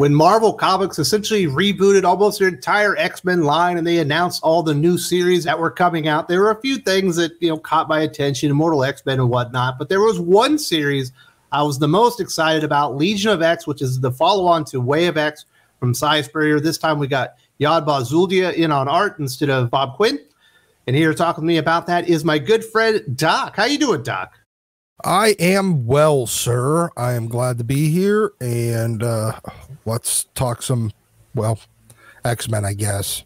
when Marvel Comics essentially rebooted almost their entire X Men line and they announced all the new series that were coming out, there were a few things that you know caught my attention, Immortal X Men and whatnot. But there was one series I was the most excited about, Legion of X, which is the follow-on to Way of X from Si Spurrier. This time we got Jan Bazaldua in on art instead of Bob Quinn. And here talking to talk with me about that is my good friend Doc. How you doing, Doc? I am well, sir. I am glad to be here, and uh, let's talk some, well, X Men, I guess.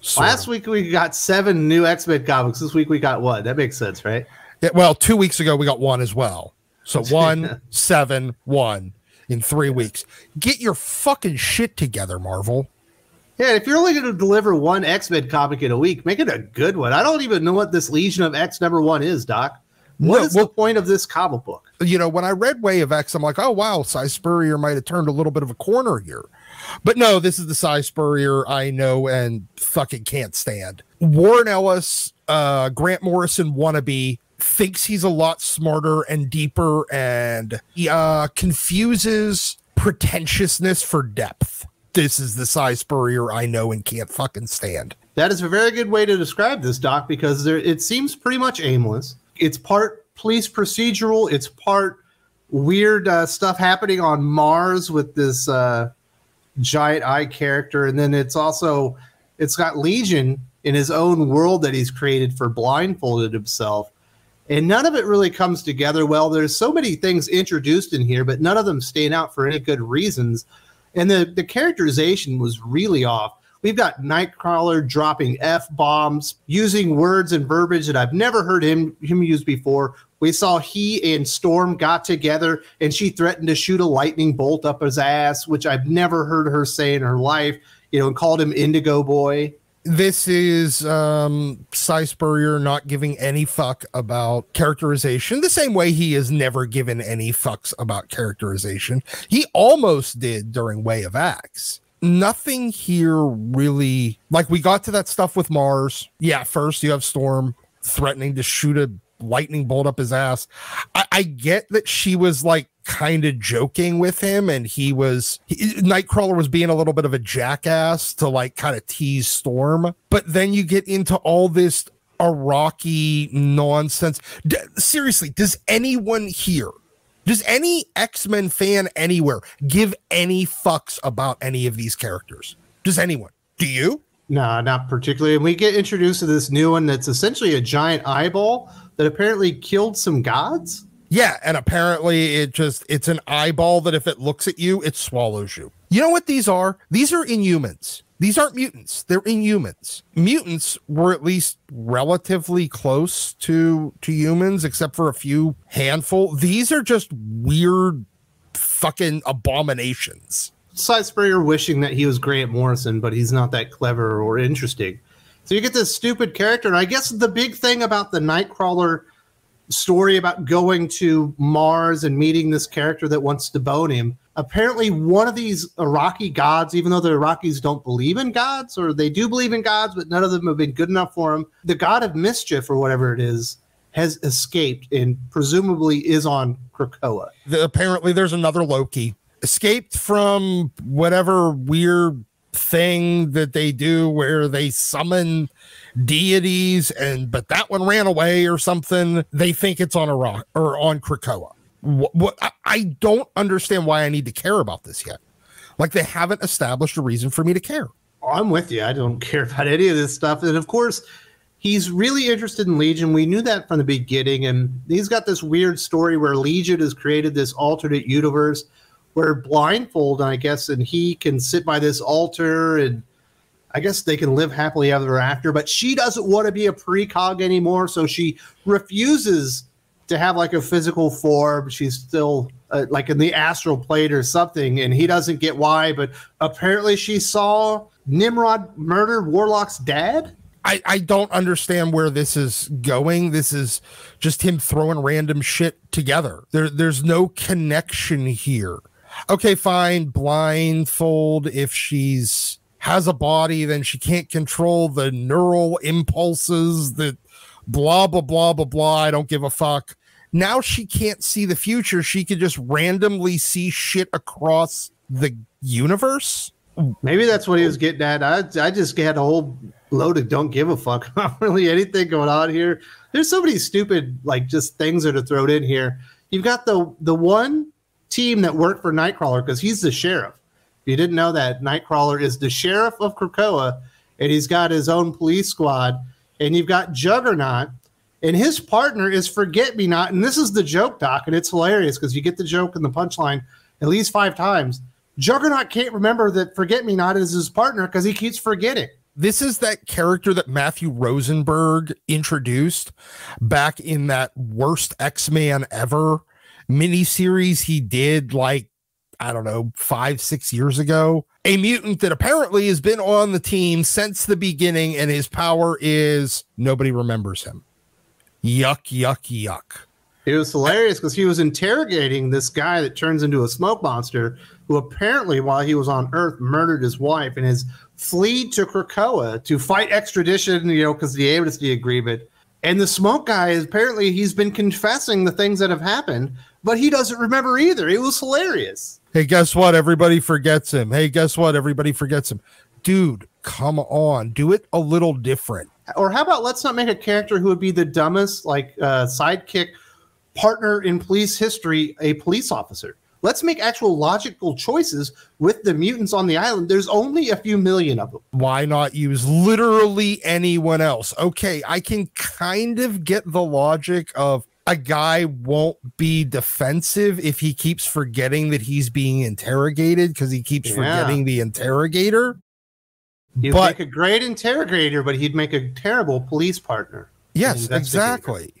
Sort Last week we got seven new X Men comics. This week we got what? That makes sense, right? Yeah, well, two weeks ago we got one as well. So one, seven, one in three weeks. Get your fucking shit together, Marvel. Yeah, if you're only going to deliver one X Men comic in a week, make it a good one. I don't even know what this Legion of X number one is, Doc. What no, is well, the point of this comic book? You know, when I read Way of X, I'm like, oh wow, Si Spurrier might have turned a little bit of a corner here. But no, this is the Si Spurrier I know and fucking can't stand. Warren Ellis, uh, Grant Morrison wannabe, thinks he's a lot smarter and deeper and he uh, confuses pretentiousness for depth. This is the Si Spurrier I know and can't fucking stand. That is a very good way to describe this, Doc, because there, it seems pretty much aimless it's part police procedural. It's part weird uh, stuff happening on Mars with this uh, giant eye character, and then it's also it's got Legion in his own world that he's created for blindfolded himself. And none of it really comes together well. There's so many things introduced in here, but none of them stand out for any good reasons. And the, the characterization was really off. We've got Nightcrawler dropping f bombs, using words and verbiage that I've never heard him him use before. We saw he and Storm got together, and she threatened to shoot a lightning bolt up his ass, which I've never heard her say in her life. You know, and called him Indigo Boy this is um Si Spurrier not giving any fuck about characterization the same way he has never given any fucks about characterization. He almost did during Way of X nothing here really like we got to that stuff with Mars. Yeah, first you have Storm threatening to shoot a lightning bolt up his ass. I, I get that she was like kind of joking with him and he was he, Nightcrawler was being a little bit of a jackass to like kind of tease Storm. But then you get into all this Arakkii nonsense. D- seriously, does anyone here does any X Men fan anywhere give any fucks about any of these characters? Does anyone? Do you? No, not particularly. And we get introduced to this new one that's essentially a giant eyeball that apparently killed some gods. Yeah, and apparently it just it's an eyeball that if it looks at you, it swallows you. You know what these are? These are inhumans. These aren't mutants. They're inhumans. Mutants were at least relatively close to to humans, except for a few handful. These are just weird fucking abominations. Si Spurrier wishing that he was Grant Morrison, but he's not that clever or interesting. So you get this stupid character, and I guess the big thing about the Nightcrawler story about going to Mars and meeting this character that wants to bone him. Apparently, one of these Arakkii gods, even though the Iraqis don't believe in gods, or they do believe in gods, but none of them have been good enough for him, the god of mischief, or whatever it is, has escaped and presumably is on Krakoa. The, apparently, there's another Loki. Escaped from whatever weird thing that they do where they summon deities and but that one ran away or something. They think it's on Arakko or on krakoa what, what I, I don't understand why i need to care about this yet. Like they haven't established a reason for me to care. I'm with you. I don't care about any of this stuff. And of course he's really interested in legion. We knew that from the beginning. And he's got this weird story where legion has created this alternate universe where blindfold i guess and he can sit by this altar and I guess they can live happily ever after, but she doesn't want to be a precog anymore, so she refuses to have like a physical form. She's still uh, like in the astral plane or something, and he doesn't get why. But apparently, she saw Nimrod murder Warlock's dad. I, I don't understand where this is going. This is just him throwing random shit together. There, there's no connection here. Okay, fine. Blindfold if she's has a body, then she can't control the neural impulses that blah, blah, blah, blah, blah. I don't give a fuck. Now she can't see the future. She can just randomly see shit across the universe. Maybe that's what he was getting at. I, I just had a whole load of don't give a fuck about really anything going on here. There's so many stupid like just things that are thrown in here. You've got the the one team that worked for Nightcrawler because he's the sheriff. If you didn't know that, Nightcrawler is the sheriff of Krakoa, and he's got his own police squad. And you've got Juggernaut, and his partner is Forget Me Not. And this is the joke, Doc, and it's hilarious because you get the joke and the punchline at least five times. Juggernaut can't remember that Forget Me Not is his partner because he keeps forgetting. This is that character that Matthew Rosenberg introduced back in that worst X Man ever miniseries he did like I don't know, five, six years ago. A mutant that apparently has been on the team since the beginning, and his power is nobody remembers him. Yuck, yuck, yuck. It was hilarious because he was interrogating this guy that turns into a smoke monster, who apparently, while he was on Earth, murdered his wife and has fled to Krakoa to fight extradition, you know, because the amnesty agreement. And the smoke guy is apparently he's been confessing the things that have happened, but he doesn't remember either. It was hilarious. Hey, guess what? Everybody forgets him. Hey, guess what? Everybody forgets him. Dude, come on. Do it a little different. Or how about let's not make a character who would be the dumbest, like uh, sidekick partner in police history, a police officer. Let's make actual logical choices with the mutants on the island. There's only a few million of them. Why not use literally anyone else? Okay, I can kind of get the logic of a guy won't be defensive if he keeps forgetting that he's being interrogated because he keeps yeah. forgetting the interrogator. He'd but, make a great interrogator, but he'd make a terrible police partner. Yes, exactly.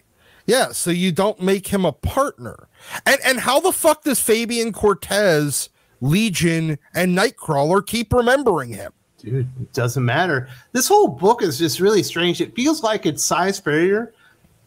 Yeah, so you don't make him a partner. And and how the fuck does Fabian Cortez, Legion, and Nightcrawler keep remembering him? Dude, it doesn't matter. This whole book is just really strange. It feels like it's Si Spurrier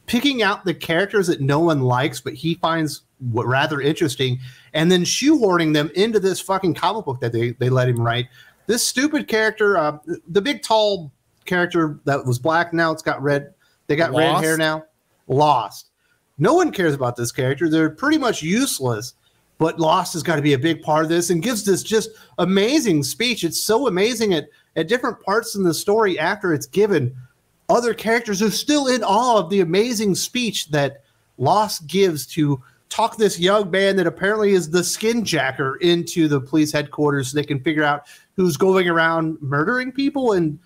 picking out the characters that no one likes, but he finds rather interesting, and then shoehorning them into this fucking comic book that they, they let him write. This stupid character, uh, the big tall character that was black, now it's got red. They got Lost. red hair now. Lost. No one cares about this character. They're pretty much useless. But Lost has got to be a big part of this and gives this just amazing speech. It's so amazing at, at different parts in the story after it's given other characters are still in awe of the amazing speech that Lost gives to talk this young man that apparently is the skin jacker into the police headquarters so they can figure out who's going around murdering people and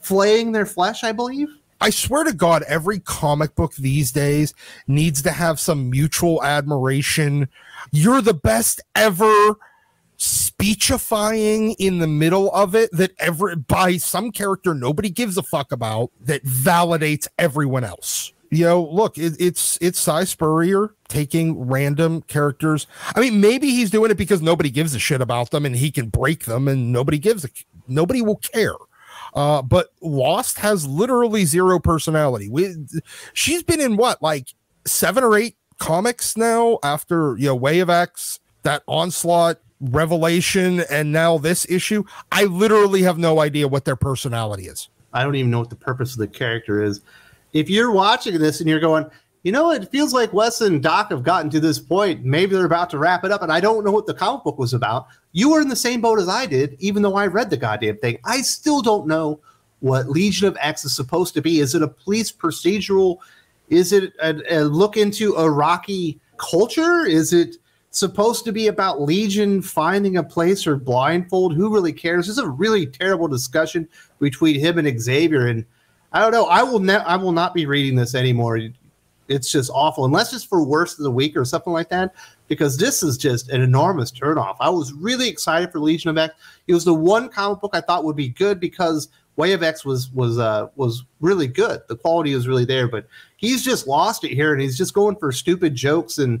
flaying their flesh, I believe. I swear to God, every comic book these days needs to have some mutual admiration. You're the best ever speechifying in the middle of it that ever by some character nobody gives a fuck about that validates everyone else. You know, look, it, it's it's Si Spurrier taking random characters. I mean, maybe he's doing it because nobody gives a shit about them and he can break them and nobody gives a nobody will care. Uh, but Lost has literally zero personality. We, she's been in what, like seven or eight comics now after you know Way of X, that onslaught Revelation and now this issue, I literally have no idea what their personality is. I don't even know what the purpose of the character is. If you're watching this and you're going, you know, it feels like Wes and Doc have gotten to this point. Maybe they're about to wrap it up, and I don't know what the comic book was about. You were in the same boat as I did, even though I read the goddamn thing. I still don't know what Legion of X is supposed to be. Is it a police procedural? Is it a, a look into Arakkii culture? Is it supposed to be about Legion finding a place or blindfold. Who really cares? This is a really terrible discussion between him and Xavier. And I don't know. I will ne- I will not be reading this anymore. It's just awful, unless it's for worst of the week or something like that. Because this is just an enormous turnoff. I was really excited for Legion of X. It was the one comic book I thought would be good because Way of X was was uh, was really good. The quality was really there, but he's just lost it here, and he's just going for stupid jokes and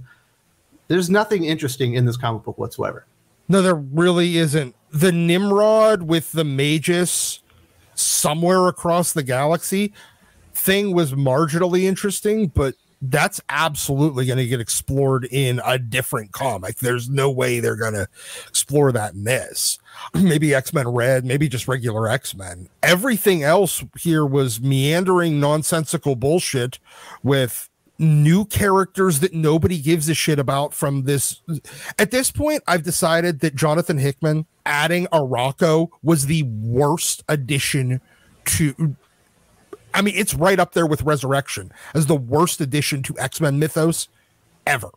there's nothing interesting in this comic book whatsoever. No, there really isn't. The Nimrod with the Magus somewhere across the galaxy thing was marginally interesting, but that's absolutely going to get explored in a different comic. There's no way they're going to explore that in this. maybe X Men Red, maybe just regular X Men. Everything else here was meandering, nonsensical bullshit with new characters that nobody gives a shit about from this. At this point, I've decided that Jonathan Hickman adding Arakko was the worst addition to. I mean, it's right up there with Resurrection as the worst addition to X Men mythos ever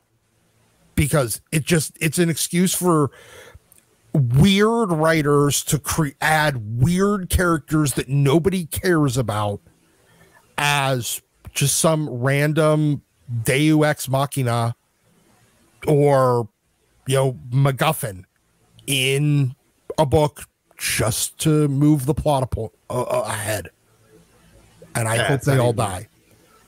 because it just it's an excuse for weird writers to cre- add weird characters that nobody cares about as just some random Deus ex machina or you know MacGuffin in a book just to move the plot uh, ahead. And I yeah, hope they all even, die.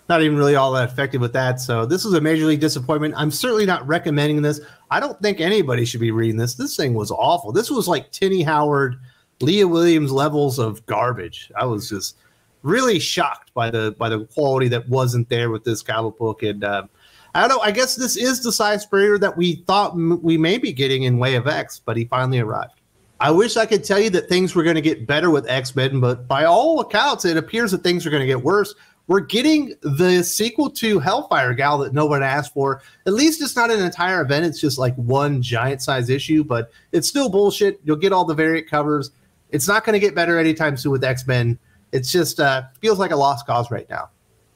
Not even really all that effective with that. So this is a major league disappointment. I'm certainly not recommending this. I don't think anybody should be reading this. This thing was awful. This was like Tini Howard, Leah Williams levels of garbage. I was just really shocked by the by the quality that wasn't there with this comic book. And uh, I don't know. I guess this is the Si Spurrier that we thought m- we may be getting in Way of X, but he finally arrived. I wish I could tell you that things were going to get better with X Men, but by all accounts, it appears that things are going to get worse. We're getting the sequel to Hellfire Gala that no one asked for. At least it's not an entire event; it's just like one giant size issue, but it's still bullshit. You'll get all the variant covers. It's not going to get better anytime soon with X Men it's just uh, feels like a lost cause right now.